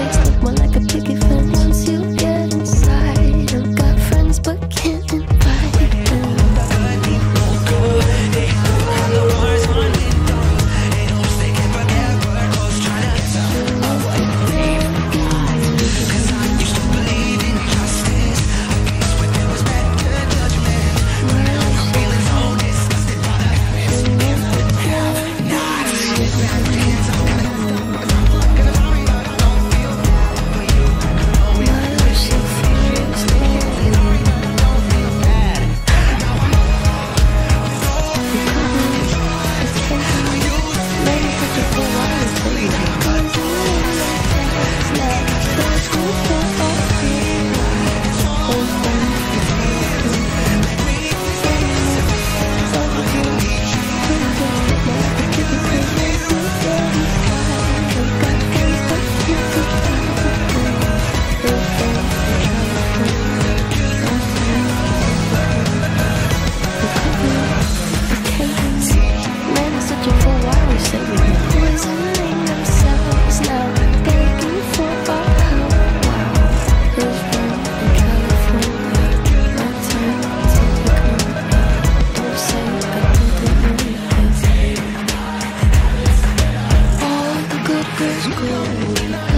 tricks look more like a picket fence once you get inside. I've got friends but can't. whispers grow.